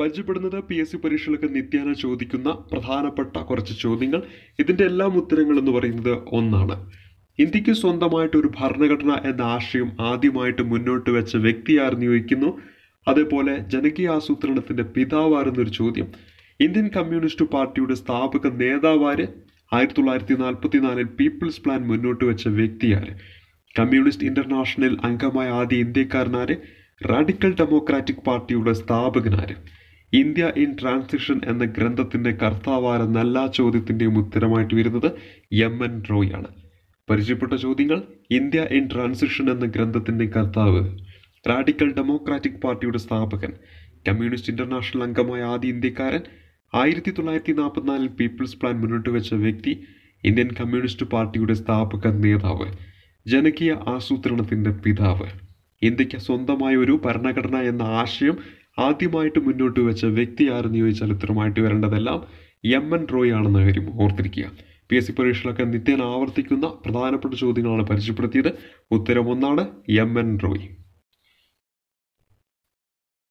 പരിചയപ്പെടുന്നത് P S C പരീക്ഷകൾക്ക് നിത്യേന ചോദിക്കുന്ന പ്രധാനപ്പെട്ട കുറച്ച് ചോദ്യങ്ങൾ. ഇതിന്റെ എല്ലാം ഉത്തരങ്ങൾ എന്ന് പറയുന്നത് ഒന്നാണ്. ഇന്ത്യയ്ക്ക് സ്വന്തമായിട്ട് ഒരു ഭരണഘടന എന്ന ആശയം ആദ്യമായിട്ട് മുന്നോട്ട് വെച്ച വ്യക്തി ആരെന്ന് ചോദിക്കുന്നു? അതേപോലെ ജനകീയ ആസൂത്രണത്തിന്റെ പിതാവായിരുന്നൊരു ചോദ്യം. ഇന്ത്യൻ കമ്മ്യൂണിസ്റ്റ് പാർട്ടിയുടെ സ്ഥാപക നേതാവാര് ആയിരത്തി തൊള്ളായിരത്തി നാൽപ്പത്തി നാലിൽ പീപ്പിൾസ് പ്ലാൻ മുന്നോട്ട് വെച്ച വ്യക്തിയാര് കമ്മ്യൂണിസ്റ്റ് ഇന്റർനാഷണൽ അംഗമായ ആദ്യ ഇന്ത്യക്കാരനാര്? റാഡിക്കൽ ഡെമോക്രാറ്റിക് പാർട്ടിയുടെ സ്ഥാപകനാര്? ഇന്ത്യ ഇൻ ട്രാൻസിഷൻ എന്ന ഗ്രന്ഥത്തിന്റെ ഗ്രന്ഥത്തിന്റെ കർത്താവാരെന്നല്ല ചോദ്യത്തിന്റെയും ഉത്തരമായിട്ട് വരുന്നത് എം എൻ റോയ് ആണ്. പരിചയപ്പെട്ട ചോദ്യങ്ങൾ ഇന്ത്യ ഇൻ ട്രാൻസിഷൻ എന്ന ഗ്രന്ഥത്തിന്റെ കർത്താവ് റാഡിക്കൽ ഡെമോക്രാറ്റിക് പാർട്ടിയുടെ സ്ഥാപകൻ കമ്മ്യൂണിസ്റ്റ് ഇന്റർനാഷണൽ അംഗമായ ആദ്യ ഇന്ത്യക്കാരൻ ആയിരത്തി തൊള്ളായിരത്തി നാൽപ്പത്തിനാലിൽ പീപ്പിൾസ് പ്ലാൻ മുന്നോട്ട് വെച്ച വ്യക്തി ഇന്ത്യൻ കമ്മ്യൂണിസ്റ്റ് പാർട്ടിയുടെ സ്ഥാപക നേതാവ് ജനകീയ ആസൂത്രണത്തിന്റെ പിതാവ്. ഇന്ത്യയ്ക്ക് സ്വന്തമായ ഒരു ഭരണഘടന എന്ന ആശയം ആദ്യമായിട്ട് മുന്നോട്ട് വെച്ച വ്യക്തി ആരെന്ന് ചോദിച്ചാൽ ഉത്തരമായിട്ട് വരേണ്ടതെല്ലാം എം എൻ റോയ് ആണെന്ന കാര്യം ഓർത്തിരിക്കുക. പി എസ് സി പരീക്ഷകളൊക്കെ നിത്യേന ആവർത്തിക്കുന്ന പ്രധാനപ്പെട്ട ചോദ്യങ്ങളാണ് പരിചയപ്പെടുത്തിയത്. ഉത്തരം ഒന്നാണ് എം എൻ റോയ്